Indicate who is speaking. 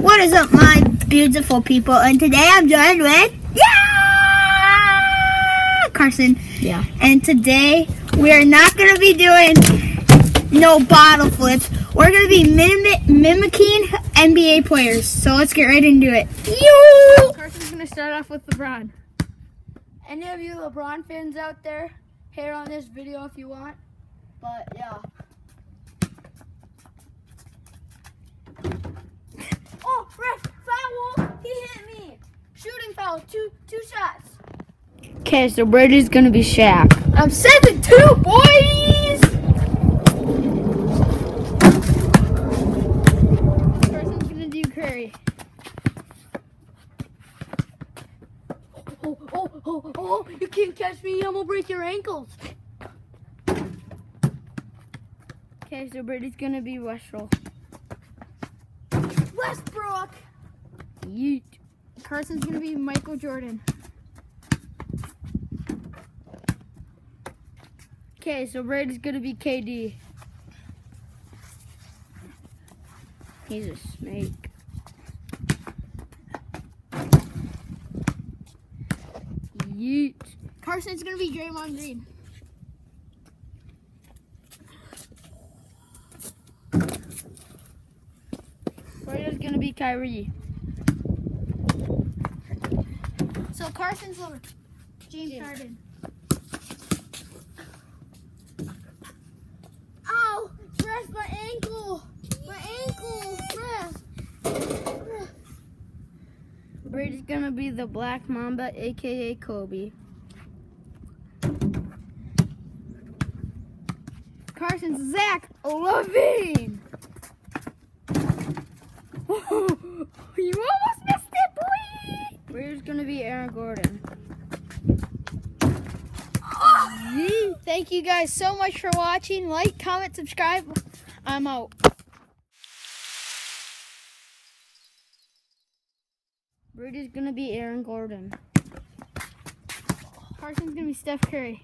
Speaker 1: What is up, my beautiful people? And today I'm joined with yeah, Carson.
Speaker 2: Yeah.
Speaker 1: And today we are not going to be doing no bottle flips. We're going to be mim- mimicking NBA players. So let's get right into it. You.
Speaker 2: Carson's gonna start off with LeBron. Any of you LeBron fans out there, hair on this video if you want. But yeah. Two, two shots.
Speaker 3: Okay, so Brady's gonna be Shaq.
Speaker 2: I'm seven two, boys.
Speaker 3: Carson's gonna do Curry.
Speaker 2: Oh, oh, oh, oh! oh you can't catch me. I'm gonna break your ankles.
Speaker 3: Okay, so Brady's gonna be Westroll.
Speaker 2: Westbrook.
Speaker 3: Yeet.
Speaker 1: Carson's going to be Michael Jordan.
Speaker 3: Okay, so Brady's gonna be KD. He's a snake. Yeet.
Speaker 1: Carson's going to be Draymond Green.
Speaker 3: Brady's gonna be Kyrie.
Speaker 1: So Carson's over. James Harden. Oh, Ow! Ref, my ankle! My ankle! Ref!
Speaker 3: Brady's gonna be the Black Mamba, aka Kobe.
Speaker 1: Carson's Zach LaVine!
Speaker 3: you Aaron Gordon.
Speaker 1: Thank you guys so much for watching. Like, comment, subscribe. I'm out.
Speaker 3: Brady's gonna be Aaron Gordon.
Speaker 1: Carson's gonna be Steph Curry.